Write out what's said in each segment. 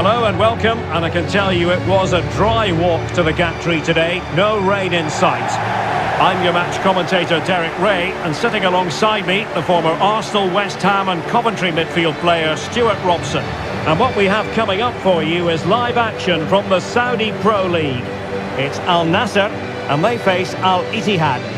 Hello and welcome, and I can tell you it was a dry walk to the gantry today, no rain in sight. I'm your match commentator Derek Rae, and sitting alongside me, the former Arsenal, West Ham and Coventry midfield player Stewart Robson. And what we have coming up for you is live action from the Saudi Pro League. It's Al Nassr, and they face Al Ittihad.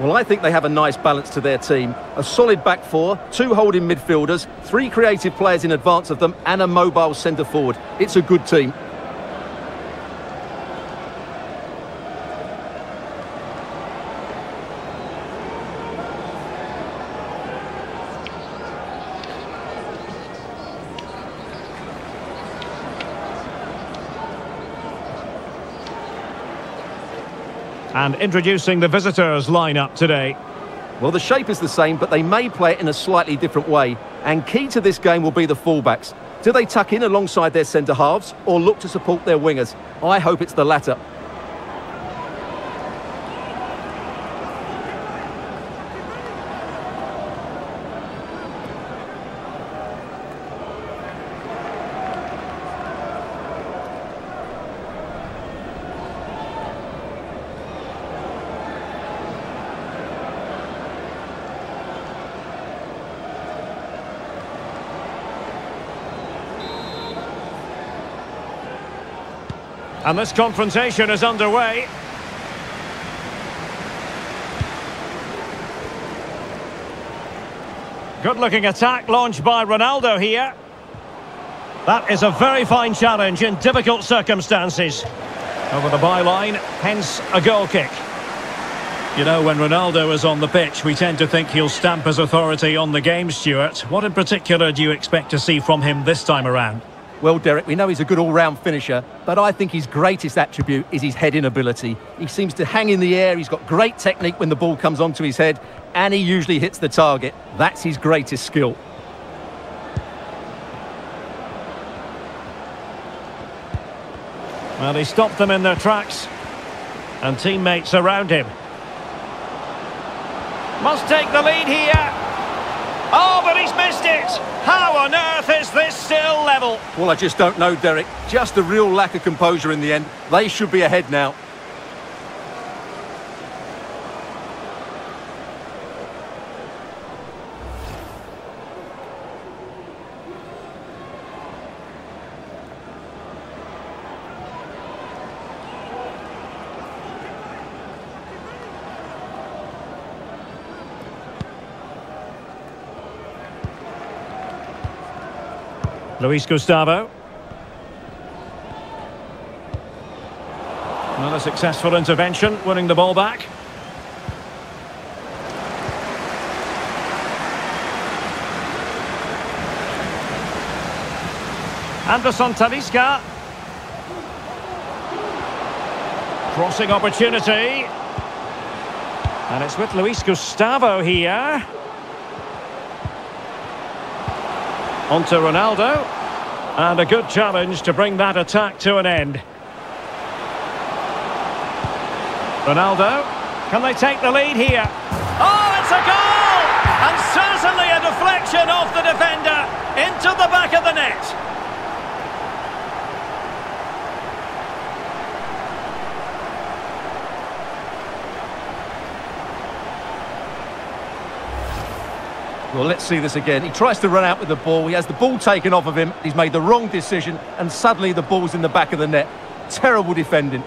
Well, I think they have a nice balance to their team. A solid back four, two holding midfielders, three creative players in advance of them, and a mobile centre forward. It's a good team. And introducing the visitors lineup today. Well, the shape is the same, but they may play it in a slightly different way. And key to this game will be the fullbacks. Do they tuck in alongside their centre halves or look to support their wingers? I hope it's the latter. And this confrontation is underway. Good-looking attack launched by Ronaldo here. That is a very fine challenge in difficult circumstances. Over the byline, hence a goal kick. You know, when Ronaldo is on the pitch, we tend to think he'll stamp his authority on the game, Stewart. What in particular do you expect to see from him this time around? Well, Derek, we know he's a good all-round finisher, but I think his greatest attribute is his heading ability. He seems to hang in the air, he's got great technique when the ball comes onto his head, and he usually hits the target. That's his greatest skill. Well, he stopped them in their tracks, and teammates around him. Must take the lead here. Oh, but he's missed it! How on earth is this still level? Well, I just don't know, Derek. Just a real lack of composure in the end. They should be ahead now. Luiz Gustavo. Another successful intervention, winning the ball back. Anderson Talisca. Crossing opportunity. And it's with Luiz Gustavo here. On to Ronaldo. And a good challenge to bring that attack to an end. Ronaldo. Can they take the lead here? Oh, it's a goal! And certainly a deflection off the defender into the back of the net. Well, let's see this again. He tries to run out with the ball. He has the ball taken off of him. He's made the wrong decision, and suddenly the ball's in the back of the net. Terrible defending.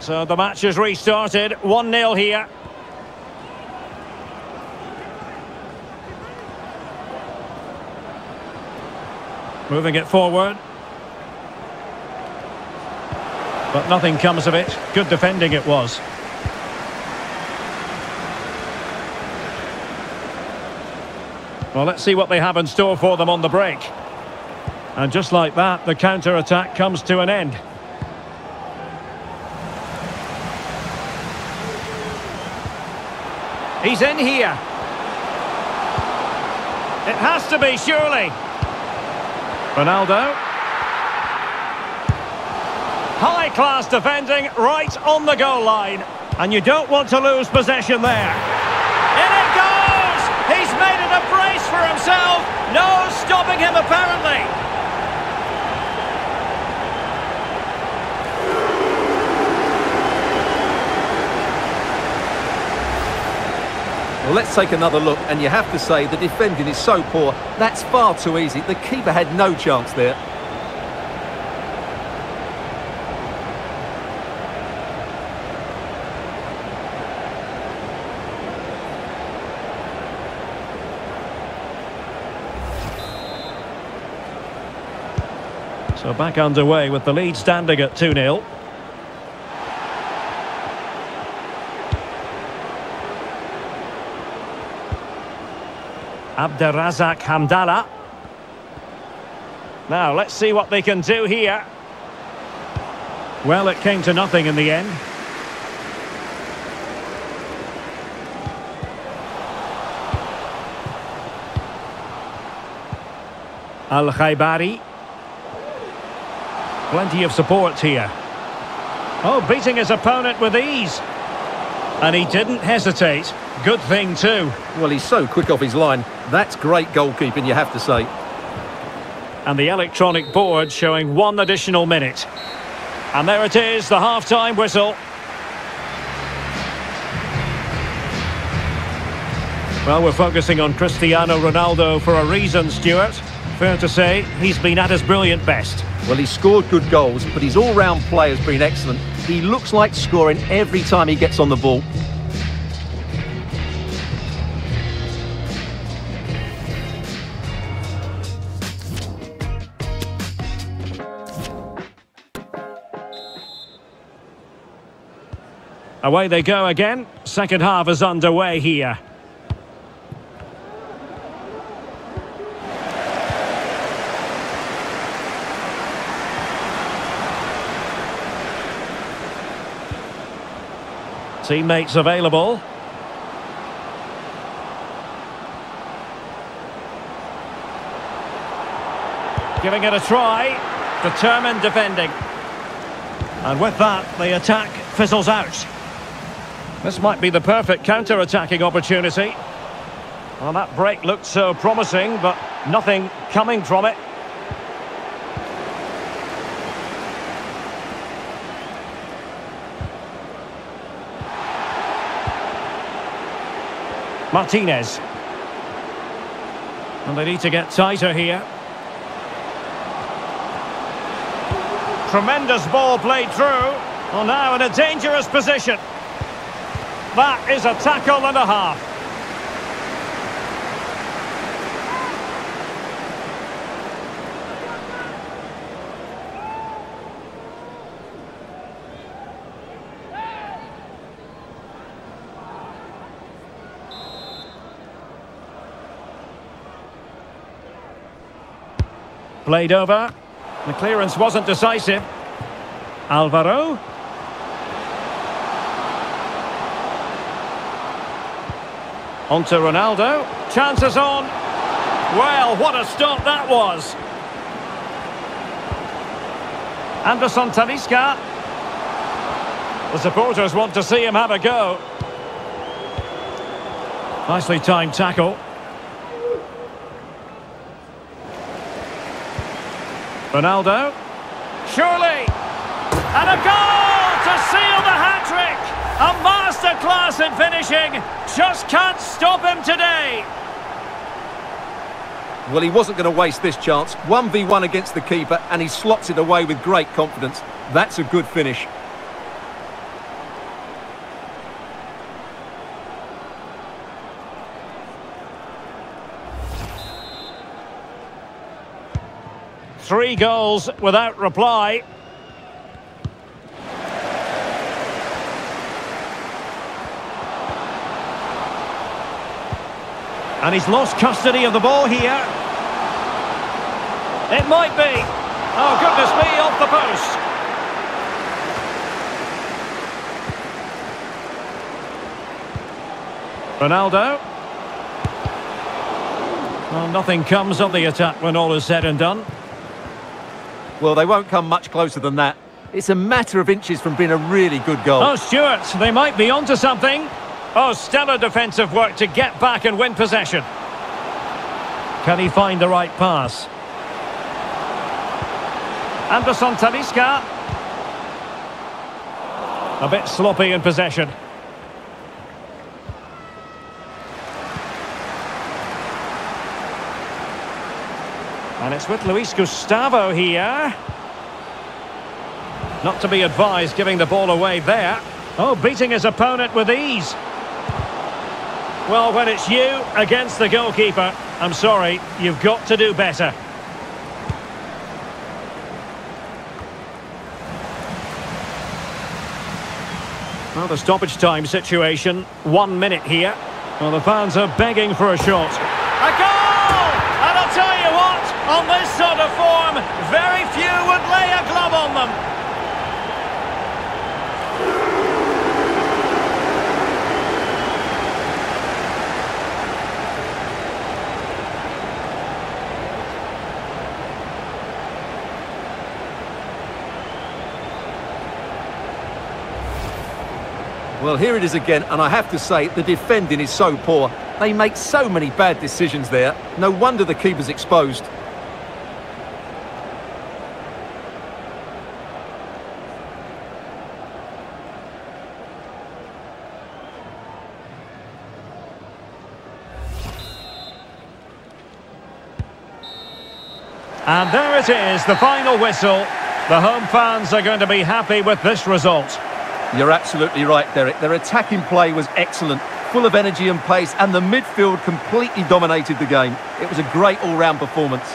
So the match has restarted. 1-0 here. Moving it forward. But nothing comes of it. Good defending it was. Well, let's see what they have in store for them on the break. And just like that, the counter-attack comes to an end. He's in here. It has to be, surely. Ronaldo. High-class defending right on the goal line. And you don't want to lose possession there. In it goes! He's made it a brace for himself. No stopping him, apparently. Well, let's take another look, and you have to say the defending is so poor. That's far too easy. The keeper had no chance there. So back underway with the lead standing at 2-0. Abderrazak Hamdallah. Now, let's see what they can do here. Well, it came to nothing in the end. Al-Khaibari. Plenty of support here. Oh, beating his opponent with ease. And he didn't hesitate. Good thing too. Well, he's so quick off his line. That's great goalkeeping, you have to say. And the electronic board showing one additional minute. And there it is, the half-time whistle. Well, we're focusing on Cristiano Ronaldo for a reason, Stewart. Fair to say, he's been at his brilliant best. Well, he's scored good goals, but his all-round play has been excellent. He looks like scoring every time he gets on the ball. Away they go again. Second half is underway here. Teammates available. Giving it a try. Determined defending. And with that, the attack fizzles out. This might be the perfect counter-attacking opportunity. Well, that break looked so promising, but nothing coming from it. Martinez. And they need to get tighter here. Tremendous ball played through. Well, now in a dangerous position. That is a tackle and a half. Played over. The clearance wasn't decisive. Alvaro. On to Ronaldo. Chances on. Well, what a stop that was. Anderson Talisca. The supporters want to see him have a go. Nicely timed tackle. Ronaldo. Surely. And a goal to seal the hat-trick. A masterclass in finishing. Just can't stop him today. Well, he wasn't going to waste this chance. 1v1 against the keeper, and he slots it away with great confidence. That's a good finish. Three goals without reply. And he's lost custody of the ball here. It might be. Oh, goodness me, off the post. Ronaldo. Well, nothing comes of the attack when all is said and done. Well, they won't come much closer than that. It's a matter of inches from being a really good goal. Oh, Stewart, they might be onto something. Oh, stellar defensive work to get back and win possession. Can he find the right pass? Anderson Talisca. A bit sloppy in possession. And it's with Luiz Gustavo here. Not to be advised giving the ball away there. Oh, beating his opponent with ease. Well, when it's you against the goalkeeper, I'm sorry, you've got to do better. Well, the stoppage time situation, one minute here. Well, the fans are begging for a shot. A goal! And I'll tell you what, on this sort of form, very few would lay a glove on them. Well, here it is again, and I have to say, the defending is so poor. They make so many bad decisions there. No wonder the keeper's exposed. And there it is, the final whistle. The home fans are going to be happy with this result. You're absolutely right, Derek. Their attacking play was excellent, full of energy and pace, and the midfield completely dominated the game. It was a great all-round performance.